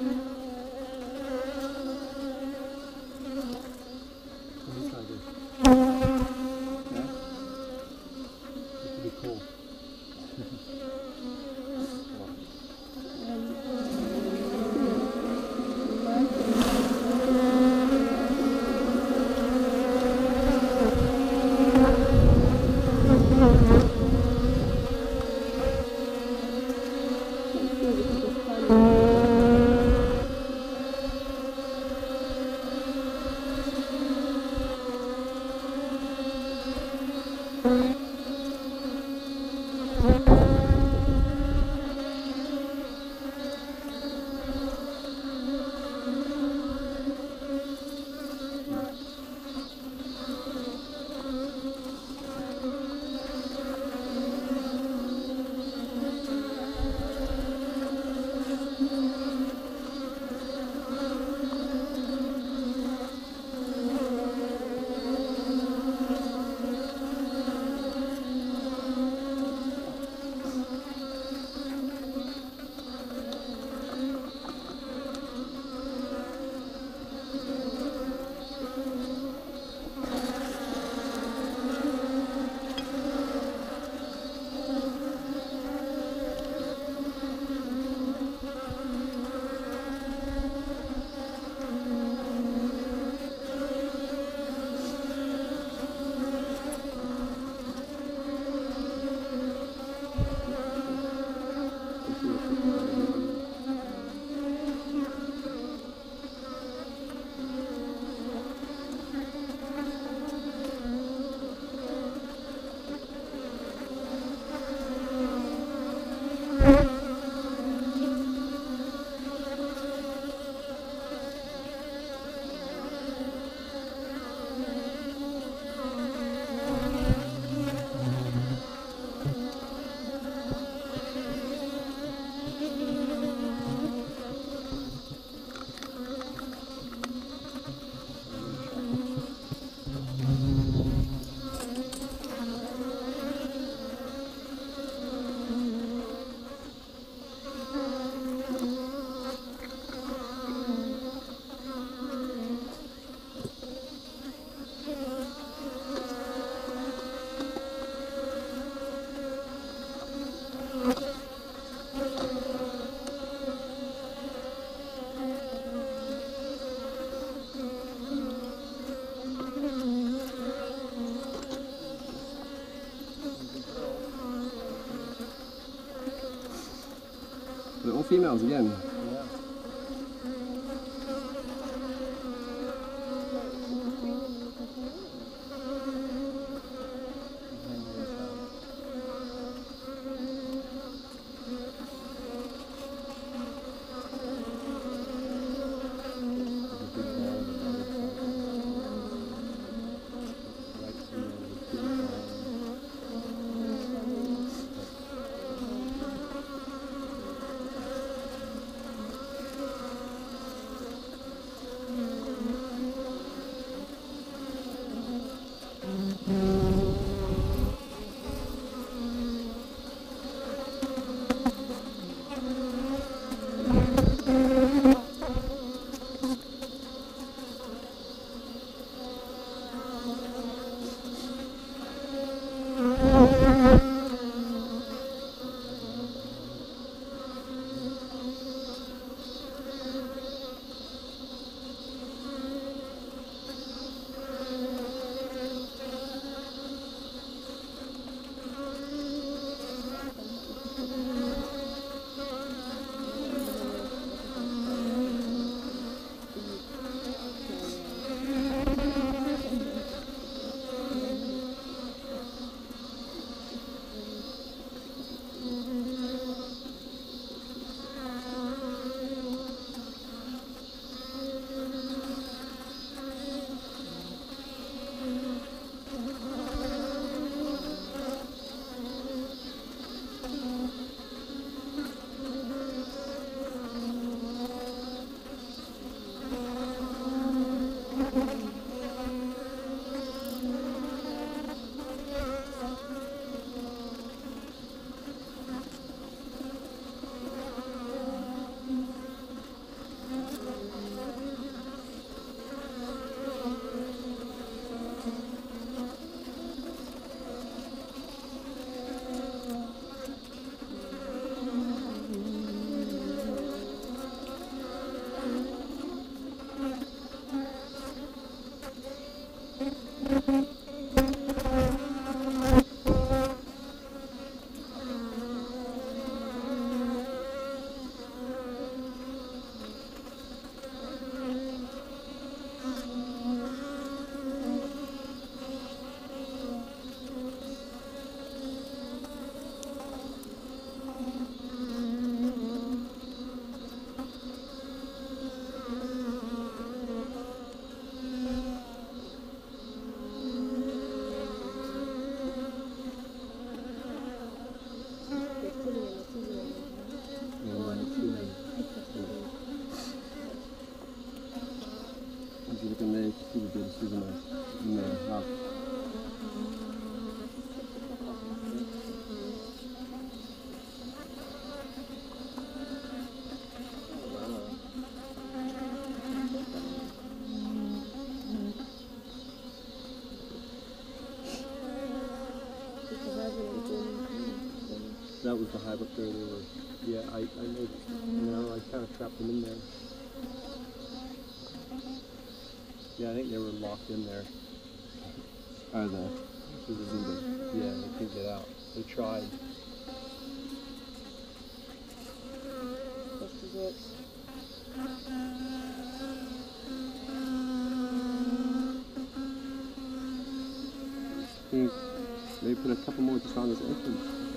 Mm-hmm. Females again. That was the hive up there. They were, yeah, I, I know, you know, I kind of trapped them in there. Yeah, I think they were locked in there. Are they? This is yeah, they couldn't get out. They tried. This is it. think maybe put a couple more just on this entrance.